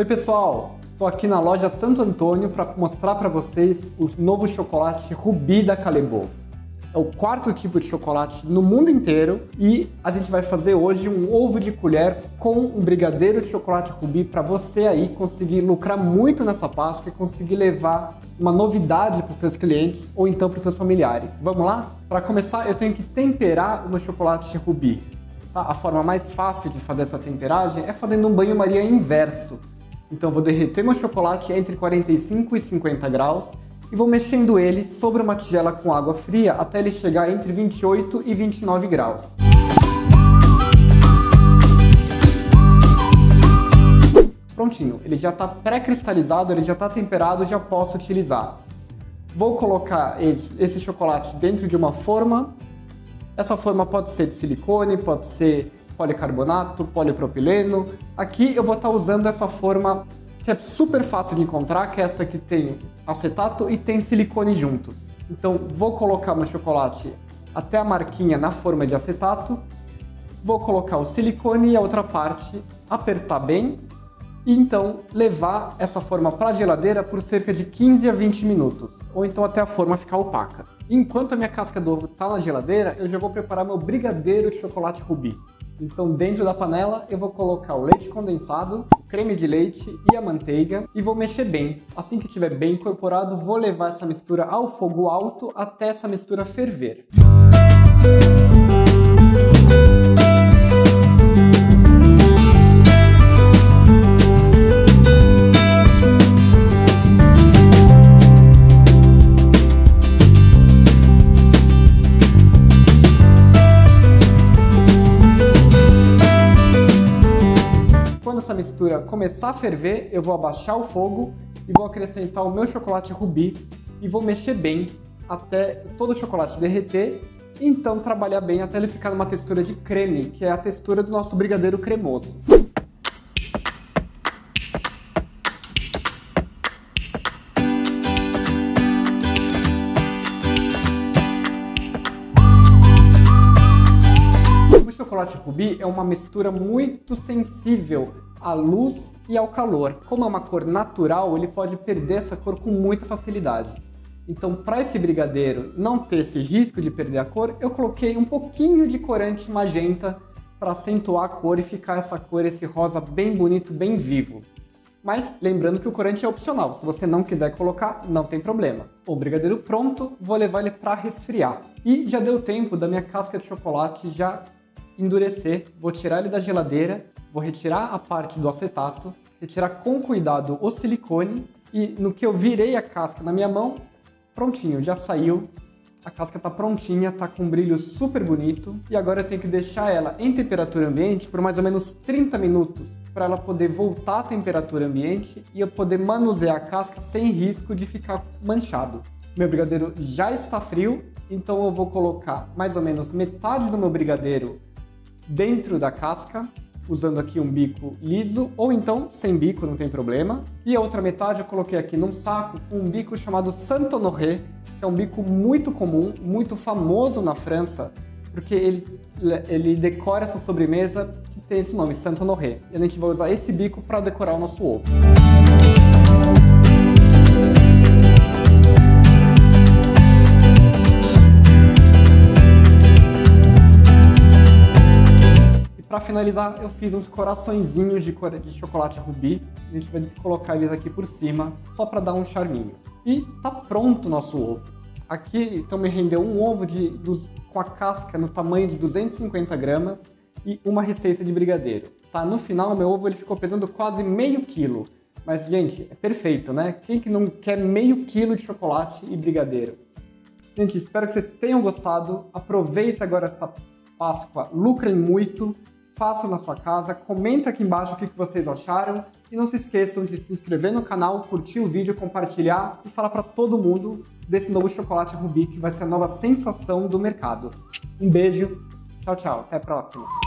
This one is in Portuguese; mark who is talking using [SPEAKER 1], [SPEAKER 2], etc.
[SPEAKER 1] Oi pessoal, estou aqui na loja Santo Antônio para mostrar para vocês o novo chocolate Rubi da Calebo. É o quarto tipo de chocolate no mundo inteiro e a gente vai fazer hoje um ovo de colher com um brigadeiro de chocolate Rubi para você aí conseguir lucrar muito nessa Páscoa e conseguir levar uma novidade para os seus clientes ou então para os seus familiares. Vamos lá? Para começar, eu tenho que temperar o meu chocolate Rubi. Tá? A forma mais fácil de fazer essa temperagem é fazendo um banho-maria inverso. Então vou derreter meu chocolate entre 45 e 50 graus e vou mexendo ele sobre uma tigela com água fria até ele chegar entre 28 e 29 graus. Prontinho, ele já está pré-cristalizado, ele já está temperado, já posso utilizar. Vou colocar esse chocolate dentro de uma forma. Essa forma pode ser de silicone, pode ser policarbonato, polipropileno. Aqui eu vou estar usando essa forma que é super fácil de encontrar, que é essa que tem acetato e tem silicone junto. Então vou colocar meu chocolate até a marquinha na forma de acetato, vou colocar o silicone e a outra parte, apertar bem e então levar essa forma para a geladeira por cerca de 15 a 20 minutos, ou então até a forma ficar opaca. Enquanto a minha casca do ovo está na geladeira, eu já vou preparar meu brigadeiro de chocolate rubi. Então dentro da panela eu vou colocar o leite condensado, o creme de leite e a manteiga e vou mexer bem. Assim que estiver bem incorporado, vou levar essa mistura ao fogo alto até essa mistura ferver. essa mistura começar a ferver, eu vou abaixar o fogo e vou acrescentar o meu chocolate rubi e vou mexer bem até todo o chocolate derreter e então trabalhar bem até ele ficar numa textura de creme, que é a textura do nosso brigadeiro cremoso. O chocolate rubi é uma mistura muito sensível à luz e ao calor. Como é uma cor natural, ele pode perder essa cor com muita facilidade. Então, para esse brigadeiro não ter esse risco de perder a cor, eu coloquei um pouquinho de corante magenta para acentuar a cor e ficar essa cor, esse rosa bem bonito, bem vivo. Mas lembrando que o corante é opcional, se você não quiser colocar, não tem problema. O brigadeiro pronto, vou levar ele para resfriar. E já deu tempo da minha casca de chocolate já endurecer, vou tirar ele da geladeira Vou retirar a parte do acetato, retirar com cuidado o silicone e no que eu virei a casca na minha mão, prontinho, já saiu. A casca está prontinha, está com um brilho super bonito e agora eu tenho que deixar ela em temperatura ambiente por mais ou menos 30 minutos para ela poder voltar à temperatura ambiente e eu poder manusear a casca sem risco de ficar manchado. Meu brigadeiro já está frio, então eu vou colocar mais ou menos metade do meu brigadeiro dentro da casca usando aqui um bico liso, ou então sem bico, não tem problema. E a outra metade eu coloquei aqui num saco um bico chamado Santo Honoré, que é um bico muito comum, muito famoso na França, porque ele, ele decora essa sobremesa que tem esse nome, Santo Honoré. E a gente vai usar esse bico para decorar o nosso ovo. Finalizar, eu fiz uns coraçõezinhos de, chocolate rubi. A gente vai colocar eles aqui por cima, só para dar um charminho. E tá pronto o nosso ovo. Aqui, então, me rendeu um ovo de, dos, com a casca no tamanho de 250 gramas e uma receita de brigadeiro. Tá? No final, meu ovo ele ficou pesando quase meio quilo. Mas, gente, é perfeito, né? Quem que não quer meio quilo de chocolate e brigadeiro? Gente, espero que vocês tenham gostado. Aproveita agora essa Páscoa, lucrem muito faça na sua casa, comenta aqui embaixo o que vocês acharam e não se esqueçam de se inscrever no canal, curtir o vídeo, compartilhar e falar para todo mundo desse novo chocolate Rubi que vai ser a nova sensação do mercado. Um beijo, tchau, tchau, até a próxima.